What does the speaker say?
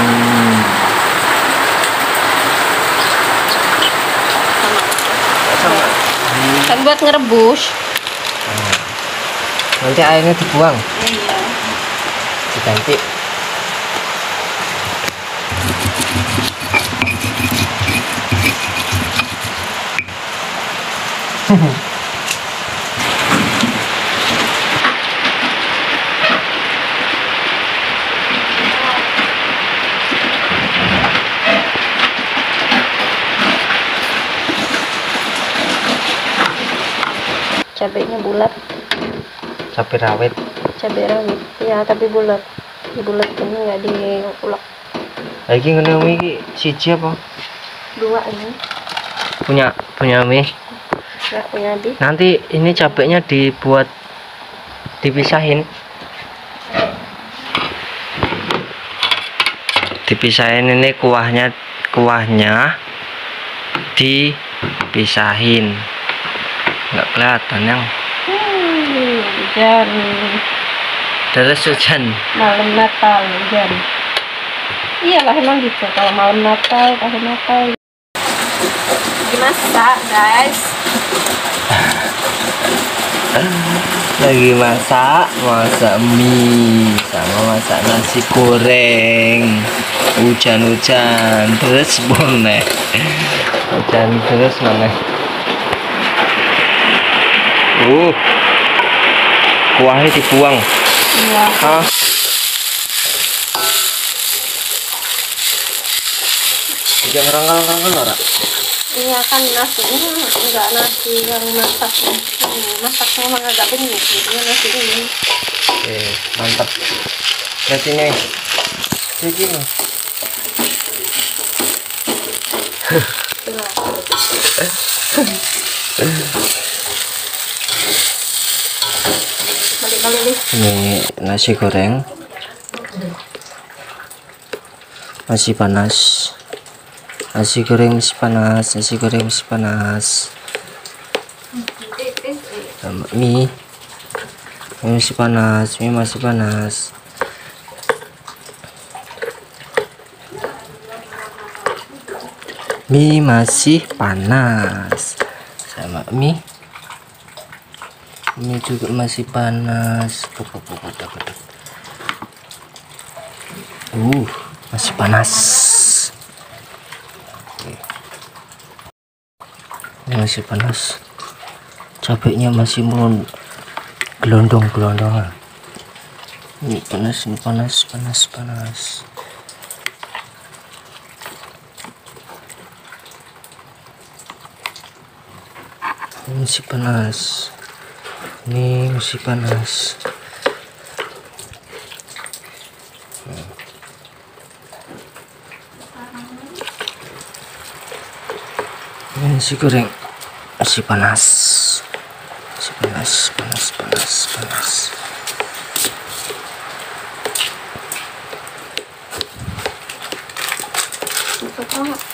Hmm. sama Hmm. kan buat ngerebus Nanti airnya dibuang, iya diganti. cabenya bulat Cabai rawit. cabai rawit ya tapi bulat bulat ini nggak diulek Lagi ngene Umi iki siji apa? dua ini Punya punya Umi. nggak punya di Nanti ini cabenya dibuat dipisahin. Dipisahin ini kuahnya kuahnya dipisahin. Nggak kelihatan yang. Hmm, hujan. Terus hujan. malam Natal hujan. Iyalah emang gitu. Kalau malam Natal tahun Natal. Dimasak guys. Lagi masak masak mie sama masak nasi goreng. Hujan-hujan terus boleh. Hujan terus mana uh. Kuahnya dibuang. Iya. Ah jangan rangkal-rangkal ora iya kan nasi ini enggak nasi yang masak. Ini masaknya emang agak bening jadinya nasi ini. Oke mantap. Lihat ini. Lihat ini Nah, balik-balik nih ini nasi goreng. Masih panas. Nasi goreng masih panas nasi goreng masih panas. Mie. Mie masih panas mie masih panas. Mie masih panas. Sama mie ini juga masih panas. Uh masih panas. Ini masih panas. Cabenya masih mau gelondong gelondongan ini panas ini panas panas panas. Ini masih panas ini masih panas. Ini masih goreng masih panas. Masih panas panas panas panas. Oh.